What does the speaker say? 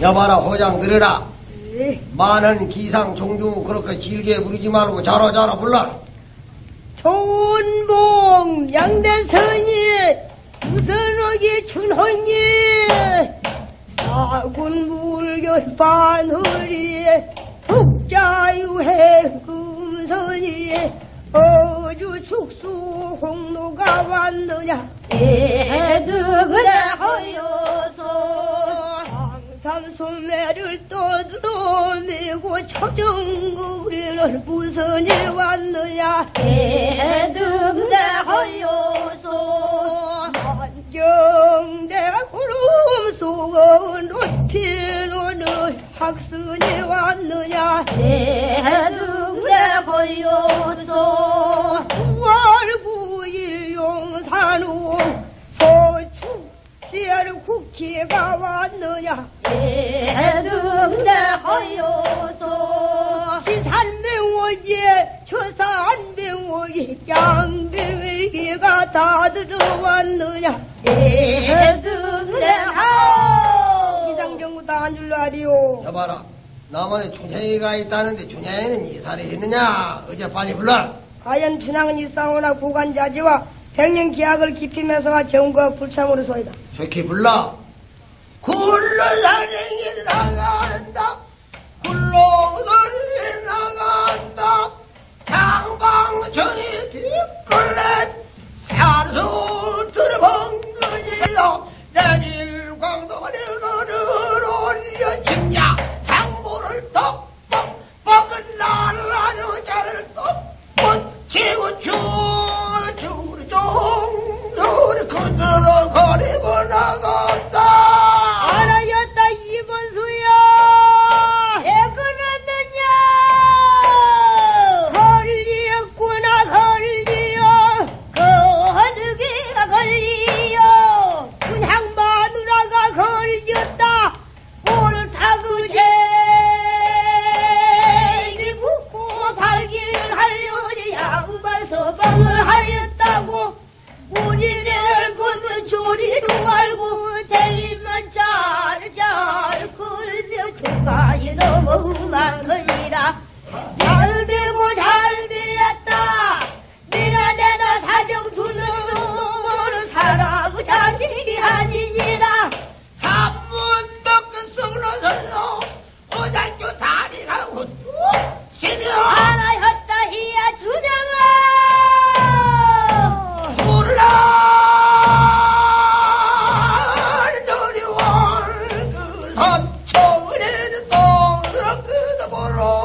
여봐라 호장 들으라. 예. 많은 기상 종주 그렇게 길게 부르지 말고 자라 자라 불러. 좋은봉 양대선이 무선옥이 춘헌이 사군 물결 반허리 독자유해 금선이 어주 축수 홍로가 왔느냐. 애 소매를 떠들어매고 초정거리를 무선이 왔느냐? 애드그래 하여서 한정대 구름 속은 높이 노는 학순이 왔느냐? 애드그래 하여서 국기가 왔느냐? 애등대 하여서 시산병원에 저산병원에 양병에게가 다 들어왔느냐? 애등대 하여 기상정부 다한 줄로 아리오. 여봐라 나만의 춘향이가 있다는데 춘향이는 이사를 했느냐? 어제 빨리 불러. 과연 춘향은 이 사우나 고관자지와 백년 기약을 깊이면서가 정과 불참으로 소이다 좋게 불러. 굴로 사냥이 나간다. 굴로 دوری دوار گوتلی من چار چار کل بیو سپای دو بولان for all.